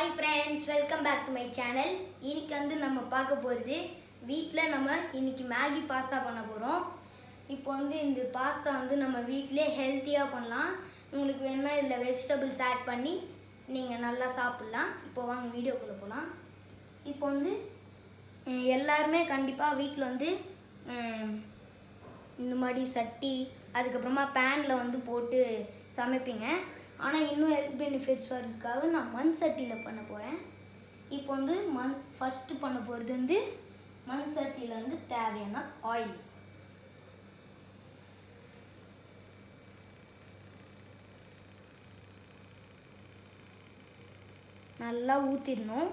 Hi friends welcome back to my channel இன்னைக்கு வந்து நம்ம பார்க்க போகிறது வீட்டில் நம்ம இன்னைக்கு மேகி பாஸ்தா பண்ண போகிறோம் இப்போ வந்து இந்த பாஸ்தா வந்து நம்ம வீட்டிலே ஹெல்த்தியாக பண்ணலாம். உங்களுக்கு வேணுமா இதில் வெஜிடபிள்ஸ் ஆட் பண்ணி நீங்கள் நல்லா சாப்பிட்லாம். இப்போ வாங்க வீடியோக்குள்ளே போகலாம் இப்போ வந்து எல்லாருமே கண்டிப்பாக வீட்டில் வந்து இந்த மாதிரி சட்டி அதுக்கப்புறமா பேனில் வந்து போட்டு சமைப்பீங்க. ஆனால் இன்னும் ஹெல்த் பெனிஃபிட்ஸ் வர்றதுக்காக நான் மண் சட்டியில் பண்ண போகிறேன் இப்போ வந்து மண் ஃபஸ்ட்டு பண்ண போகிறது வந்து மண் சட்டியில் வந்து தேவையான ஆயில் நல்லா ஊற்றிடணும்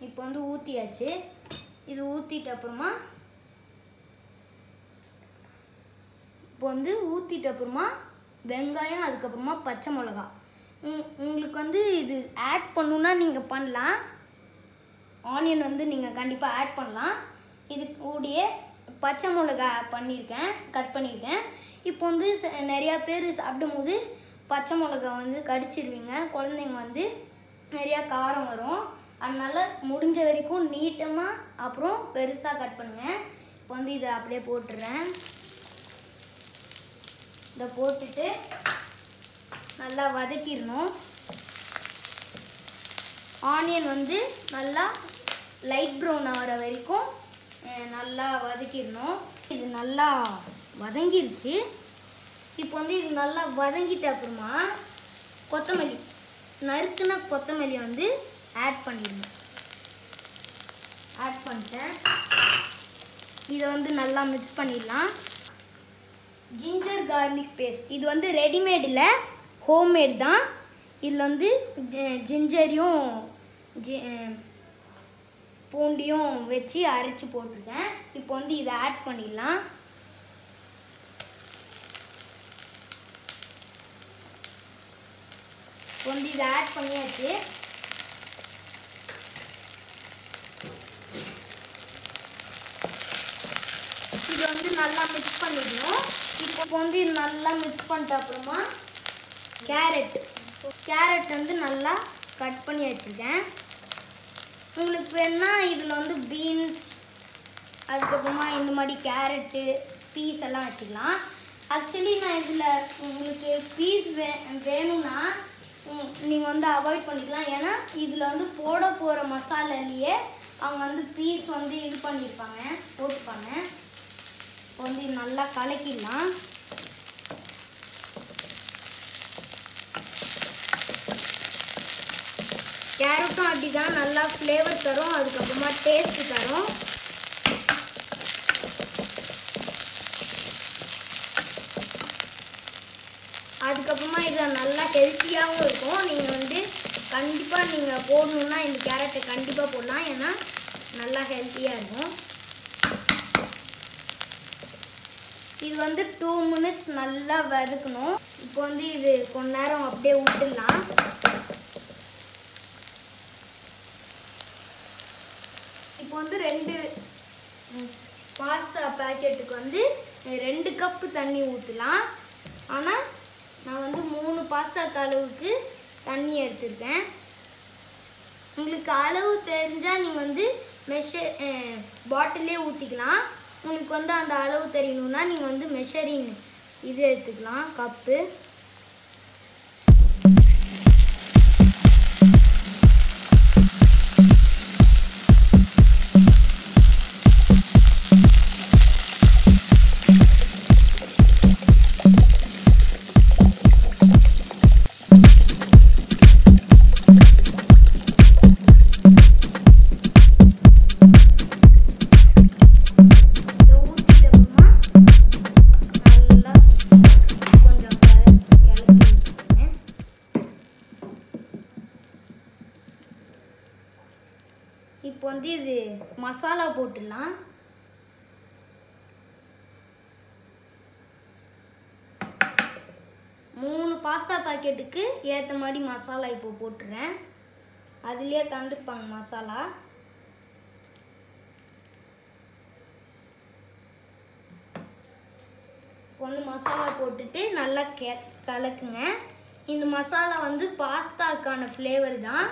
இப்போ வந்து ஊற்றியாச்சு இது ஊற்றிட்ட அப்புறமா இப்போ வந்து ஊற்றிட்ட அப்புறமா வெங்காயம் அதுக்கப்புறமா பச்சை மிளகா. உங்- உங்களுக்கு வந்து இது ஆட் பண்ணணுன்னா நீங்கள் பண்ணலாம். ஆனியன் வந்து நீங்கள் கண்டிப்பாக ஆட் பண்ணலாம். இது கூடயே பச்சை மிளகா பண்ணியிருக்கேன் கட் பண்ணியிருக்கேன் இப்போ வந்து ச- நிறையா பேர் சாப்பிடும்போது பச்சை மிளகா வந்து கடிச்சிடுவீங்க குழந்தைங்க வந்து நிறையா காரம் வரும். அதனால் முடிஞ்ச வரைக்கும் நீட்டமாக அப்புறம் பெருசாக கட் பண்ணுங்கள் இப்போ வந்து இதை அப்படியே போட்டுடுறேன் இதை போட்டுட்டு நல்லா வதக்கிடணும். ஆனியன் வந்து நல்லா லைட் ப்ரௌன் ஆகிற வரைக்கும் நல்லா வதக்கிடணும். இது நல்லா வதங்கிருச்சு. இப்போ வந்து இது நல்லா வதங்கிட்ட அப்புறமா கொத்தமல்லி நறுக்குன கொத்தமல்லி வந்து ஆட் பண்ணிடணும். ஆட் பண்ணிட்டேன். இதை வந்து நல்லா மிக்ஸ் பண்ணிடலாம். ஜிஞ்சர் கார்லிக் பேஸ்ட் இது வந்து ரெடிமேடில் ஹோம்மேட் தான். இதில் வந்து ஜிஞ்சரையும் ஜி பூண்டியும் வச்சு அரைச்சி போட்டிருக்கேன் இப்போ வந்து இதை ஆட் பண்ணிடலாம். இப்போ வந்து இதை ஆட் பண்ணியாச்சு. இது வந்து நல்லா மிக்ஸ் பண்ணிடணும். இப்போ வந்து இது நல்லா மிக்ஸ் பண்ணிட்ட அப்புறமா கேரட் கேரட் வந்து நல்லா கட் பண்ணி வச்சுருக்கேன் உங்களுக்கு வேணுன்னா இதில் வந்து பீன்ஸ் அதுக்கப்புறமா இந்த மாதிரி கேரட்டு பீஸ் எல்லாம் வச்சுக்கலாம். ஆக்சுவலி நான் இதில் உங்களுக்கு பீஸ் வே வேணும்னா நீங்கள் வந்து அவாய்ட் பண்ணிக்கலாம். ஏன்னா இதில் வந்து போட போகிற மசாலாலேயே அவங்க வந்து பீஸ் வந்து இது பண்ணியிருப்பாங்க போட்டுப்பாங்க. இப்போ வந்து நல்லா கலக்கிடலாம் கேரட்டும் அப்படி தான் நல்லா ஃப்ளேவர் தரும் அதுக்கப்புறமா டேஸ்ட் தரும். அதுக்கப்புறமா இது நல்லா ஹெல்த்தியாகவும் இருக்கும். நீங்கள் வந்து கண்டிப்பாக நீங்கள் போடணுன்னா இந்த கேரட்டை கண்டிப்பாக போடலாம். ஏன்னா நல்லா ஹெல்த்தியாக இருக்கும். இது வந்து டூ மினிட்ஸ் நல்லா வதக்கணும். இப்போ வந்து இது கொஞ்ச நேரம் அப்படியே விட்டுடலாம். இப்போ வந்து ரெண்டு பாஸ்தா பேக்கெட்டுக்கு வந்து ரெண்டு கப்பு தண்ணி ஊற்றலாம் ஆனால் நான் வந்து மூணு பாஸ்தா அளவுக்கு தண்ணி எடுத்துருக்கேன். உங்களுக்கு அளவு தெரிஞ்சால் நீங்கள் வந்து மெஷ பாட்டிலே ஊற்றிக்கலாம் உங்களுக்கு வந்து அந்த அளவு தெரியணும்னா நீங்கள் வந்து மெஷரிங் இது எடுத்துக்கலாம். கப்பு. மசாலா போட்டுடலாம் மூணு பாஸ்தா பாக்கெட்டுக்கு ஏற்ற மாதிரி மசாலா இப்போ போட்டுறேன். அதுலேயே தந்துருப்பாங்க மசாலா. இப்போ வந்து மசாலா போட்டுட்டு நல்லா கே கலக்குங்க. இந்த மசாலா வந்து பாஸ்தாக்கான ஃப்ளேவர் தான்.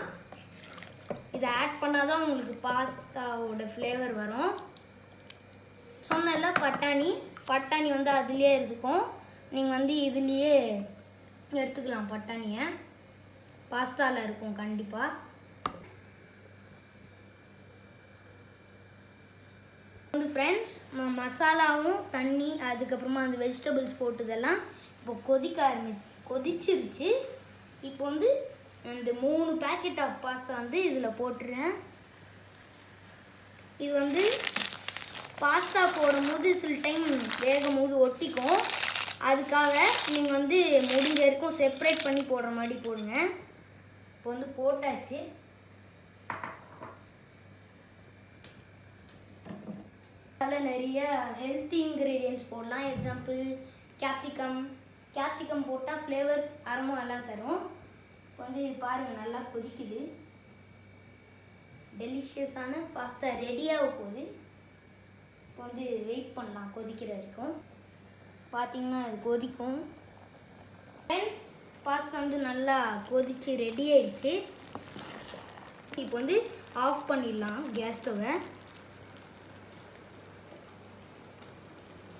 இதை ஆட் பண்ணால் தான் உங்களுக்கு பாஸ்தாவோட ஃப்ளேவர் வரும். சொன்னல பட்டாணி. பட்டாணி வந்து அதுலேயே இருக்கும். நீங்கள் வந்து இதுலேயே எடுத்துக்கலாம் பட்டாணியை. பாஸ்தாவில் இருக்கும் கண்டிப்பாக வந்து ஃப்ரெண்ட்ஸ் மசாலாவும் தண்ணி அதுக்கப்புறமா அந்த வெஜிடபிள்ஸ் போட்டதெல்லாம் இப்போ கொதிக்க ஆரம்பி கொதிச்சிருச்சு. இப்போ வந்து அண்டு மூணு பேக்கெட் ஆஃப் பாஸ்தா வந்து இதில் போட்டுறேன். இது வந்து பாஸ்தா போடும்போது சில டைம் வேகும் போது ஒட்டிக்கும். அதுக்காக நீங்கள் வந்து முடிஞ்ச வரைக்கும் செப்பரேட் பண்ணி போடுற மாதிரி போடுங்க. இப்போ வந்து போட்டாச்சு. அதில் நிறைய ஹெல்த்தி இன்க்ரீடியன்ஸ் போடலாம். எக்ஸாம்பிள் கேப்சிகம் கேப்சிகம் போட்டால் ஃப்ளேவர் அறமும் நல்லா தரும். இப்போ இது பாருங்கள் நல்லா கொதிக்குது. டெலிஷியஸான பாஸ்தா ரெடியாக போகுது இப்போ வந்து வெயிட் பண்ணலாம் கொதிக்கிற வரைக்கும். பார்த்தீங்கன்னா அது கொதிக்கும். ஃப்ரெண்ட்ஸ் பாஸ்தா வந்து நல்லா கொதிச்சு ரெடி ஆயிடுச்சு. இப்போ வந்து ஆஃப் பண்ணிடலாம் கேஸ் ஸ்டவ்வை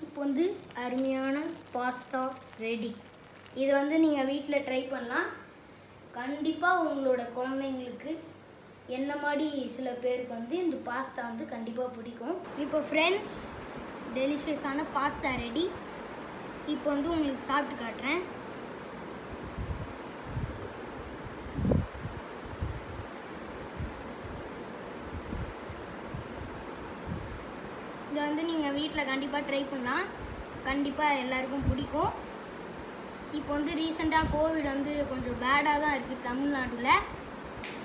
இப்போ வந்து அருமையான பாஸ்தா ரெடி இதை வந்து நீங்கள் வீட்டில் ட்ரை பண்ணலாம். கண்டிப்பாக உங்களோட குழந்தைங்களுக்கு என்ன மாதிரி சில பேருக்கு வந்து இந்த பாஸ்தா வந்து கண்டிப்பாக பிடிக்கும். இப்போ ஃப்ரெண்ட்ஸ் டெலிஷியஸான பாஸ்தா ரெடி இப்போ வந்து உங்களுக்கு சாப்பிட்டு காட்டுறேன். இதை வந்து நீங்கள் வீட்டில் கண்டிப்பாக ட்ரை பண்ணலாம். கண்டிப்பாக எல்லாருக்கும் பிடிக்கும். இப்போ வந்து ரீசெண்டாக கோவிட் வந்து கொஞ்சம் பேடாக தான் இருக்குது தமிழ்நாட்டில்.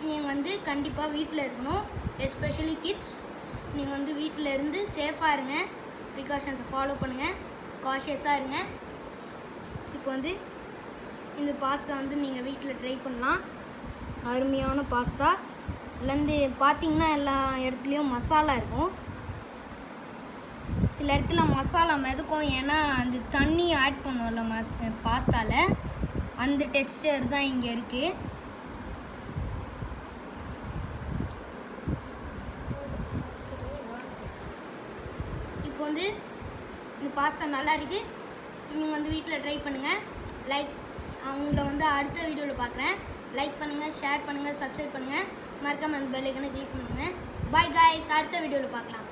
நீங்கள் வந்து கண்டிப்பாக வீட்டில் இருக்கணும் எஸ்பெஷலி கிட்ஸ் நீங்கள் வந்து வீட்டில் இருந்து சேஃபாக இருங்க ப்ரிகாஷன்ஸை ஃபாலோ பண்ணுங்கள் காஷியஸாக இருங்க. இப்போ வந்து இந்த பாஸ்தா வந்து நீங்கள் வீட்டில் ட்ரை பண்ணலாம். அருமையான பாஸ்தா இதுலேருந்து பார்த்தீங்கன்னா எல்லா இடத்துலையும் மசாலா இருக்கும். சில இடத்துல மசாலா மிதக்கும். ஏன்னா அந்த தண்ணி ஆட் பண்ணுவோம்ல மஸ் பாஸ்தாவில் அந்த டெக்ஸ்டர் தான் இங்கே இருக்குது இப்போ வந்து இந்த பாஸ்தா நல்லா இருக்குது நீங்கள் வந்து வீட்டில் ட்ரை பண்ணுங்கள் லைக் அவங்கள வந்து அடுத்த வீடியோவில் பார்க்குறேன் லைக் பண்ணுங்கள் ஷேர் பண்ணுங்கள் சப்ஸ்கிரைப் பண்ணுங்கள் மறக்காமல் அந்த பெல் கிளிக் பண்ணுங்கள் பாய் காய்ஸ் அடுத்த வீடியோவில் பார்க்கலாம்